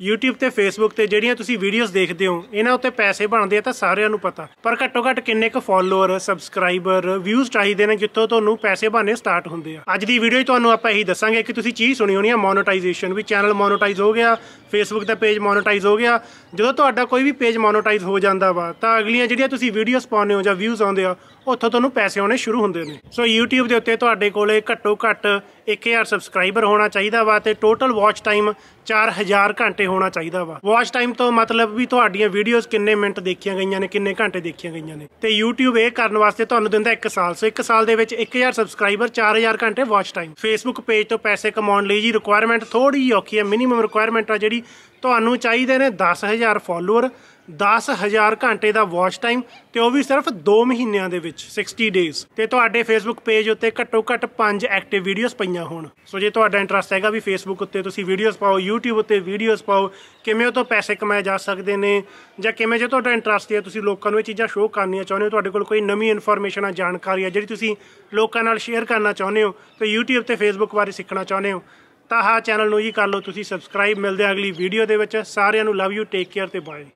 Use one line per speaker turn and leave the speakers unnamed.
YouTube ਤੇ Facebook ਤੇ ਜਿਹੜੀਆਂ ਤੁਸੀਂ ਵੀਡੀਓਜ਼ ਦੇਖਦੇ ਹੋ, ਇਹਨਾਂ ਉੱਤੇ ਪੈਸੇ ਬਣਦੇ ਆ ਤਾਂ ਸਾਰਿਆਂ ਨੂੰ ਪਤਾ। ਪਰ ਘੱਟੋ ਘੱਟ ਕਿੰਨੇ ਕੁ ਫੋਲੋਅਰ ਸਬਸਕ੍ਰਾਈਬਰ ਵਿਊਜ਼ ਚਾਹੀਦੇ ਨੇ ਜਿੱਥੋਂ ਤੁਹਾਨੂੰ ਪੈਸੇ ਬਣਨੇ ਸਟਾਰਟ ਹੁੰਦੇ ਆ। ਅੱਜ ਦੀ ਵੀਡੀਓ 'ਚ ਤੁਹਾਨੂੰ ਆਪਾਂ ਇਹੀ ਦੱਸਾਂਗੇ ਕਿ ਤੁਸੀਂ ਚੀਜ਼ ਸੁਣੀ ਹੋਣੀ ਆ ਮੋਨੋਟਾਈਜੇਸ਼ਨ ਵੀ। ਚੈਨਲ ਮੋਨੋਟਾਈਜ਼ ਹੋ ਗਿਆ ਫੇਸਬੁੱਕ ਦਾ ਪੇਜ ਮੋਨੇਟਾਈਜ਼ ਹੋ ਗਿਆ। ਜਦੋਂ ਤੁਹਾਡਾ ਕੋਈ ਵੀ ਪੇਜ ਮੋਨੋਟਾਈਜ਼ ਹੋ ਜਾਂਦਾ ਵਾ, ਤਾਂ ਅਗਲੀਆਂ ਜਿਹੜੀਆਂ ਤੁਸੀਂ ਵੀਡੀਓਜ਼ ਪਾਉਂਦੇ ਹੋ ਜਾਂ ਵਿਊਜ਼ ਆਉਂਦੇ ਆ, ਉੱਥੋਂ ਤੁਹਾਨੂੰ ਪੈਸੇ ਆਉਣੇ ਸ਼ੁਰੂ ਹੁੰਦੇ ਨੇ। ਸੋ YouTube ਦੇ ਉੱਤੇ ਤੁਹਾਡੇ ਕੋਲੇ ਘੱਟੋ ਘੱਟ 1000 ਸਬਸਕ੍ਰਾਈਬਰ ਹੋਣਾ ਚਾਹੀਦਾ ਵਾ ਤੇ ਟੋਟਲ ਵਾਚ ਟਾਈਮ 4000 ਘੰਟੇ ਹੋਣਾ ਚਾਹੀਦਾ ਵਾ। ਵਾਚ ਟਾਈਮ ਤੋਂ ਮਤਲਬ ਵੀ ਤੁਹਾਡੀਆਂ ਵੀਡੀਓਜ਼ ਕਿੰਨੇ ਮਿੰਟ ਦੇਖੀਆਂ ਗਈਆਂ ਨੇ, ਕਿੰਨੇ ਘੰਟੇ ਦੇਖੀਆਂ ਗਈਆਂ ਨੇ। ਤੇ YouTube ਇਹ ਕਰਨ ਵਾਸਤੇ ਤੁਹਾਨੂੰ ਦਿੰਦਾ 1 ਸਾਲ। ਸੋ 1 ਸਾਲ ਦੇ ਵਿੱਚ 1000 ਸਬਸਕ੍ਰਾਈਬਰ 4000 ਘੰਟੇ ਵਾਚ ਟਾਈਮ Facebook ਪੇਜ ਤੋਂ ਪੈਸੇ ਕਮਾਉਣ ਲਈ ਜੀ ਰਿਕੁਆਇਰਮੈਂਟ ਥੋੜੀ ਜਿਹੀ ਔਖੀ ਹੈ। ਮਿਨੀਮਮ ਰਿਕੁਆਇਰਮੈਂਟ ਆ ਜਿਹੜੀ ਤੁਹਾਨੂੰ ਚਾਹੀਦੇ ਨੇ 10000 ਫਾਲੋਅਰ 10000 ਘੰਟੇ ਦਾ ਵਾਚ ਟਾਈਮ ਤੇ ਉਹ ਵੀ ਸਿਰਫ 2 ਮਹੀਨਿਆਂ ਦੇ ਵਿੱਚ 60 ਡੇਜ਼ ਤੇ ਤੁਹਾਡੇ ਫੇਸਬੁੱਕ ਪੇਜ ਉੱਤੇ ਘੱਟੋ ਘੱਟ 5 ਐਕਟਿਵ ਵੀਡੀਓਜ਼ ਪਈਆਂ ਹੋਣ। ਸੋ ਜੇ ਤੁਹਾਡਾ ਇੰਟਰਸਟ ਹੈਗਾ ਵੀ ਫੇਸਬੁੱਕ ਉੱਤੇ ਤੁਸੀਂ ਵੀਡੀਓਜ਼ ਪਾਓ, YouTube ਉੱਤੇ ਵੀਡੀਓਜ਼ ਪਾਓ, ਕਿਵੇਂ ਉਹ ਤੋਂ ਪੈਸੇ ਕਮਾਏ ਜਾ ਸਕਦੇ ਨੇ, ਜਾਂ ਕਿਵੇਂ ਜੇ ਤੁਹਾਡਾ ਇੰਟਰਸਟ ਹੈ, ਤੁਸੀਂ ਲੋਕਾਂ ਨੂੰ ਇਹ ਚੀਜ਼ਾਂ ਸ਼ੋਅ ਕਰਨੀਆਂ ਚਾਹੁੰਦੇ ਹੋ, ਤੁਹਾਡੇ ਕੋਲ ਕੋਈ ਨਵੀਂ ਇਨਫੋਰਮੇਸ਼ਨ ਆ ਜਾਣਕਾਰੀ ਆ ਜਿਹੜੀ ਤੁਸੀਂ ਲੋਕਾਂ ਨਾਲ ਸ਼ੇਅਰ ਕਰਨਾ ਚਾਹੁੰਦੇ ਹੋ, ਤੇ YouTube ਤੇ ਫੇਸਬੁੱਕ ਬਾਰੇ ਸਿੱਖਣਾ ਚਾਹੁੰਦੇ ਹੋ ਤਾਂ ਹਾਂ ਚੈਨਲ ਨੂੰ ਜੀ ਕਰ ਲਓ ਤੁਸੀਂ ਸਬਸਕ੍ਰਾਈਬ ਮਿਲਦੇ ਆ ਅਗਲੀ ਵੀਡੀਓ ਦੇ ਵਿੱਚ। ਸਾਰਿਆਂ ਨੂੰ ਲਵ ਯੂ ਟੇਕ ਕੇਅਰ ਤੇ ਬਾਏ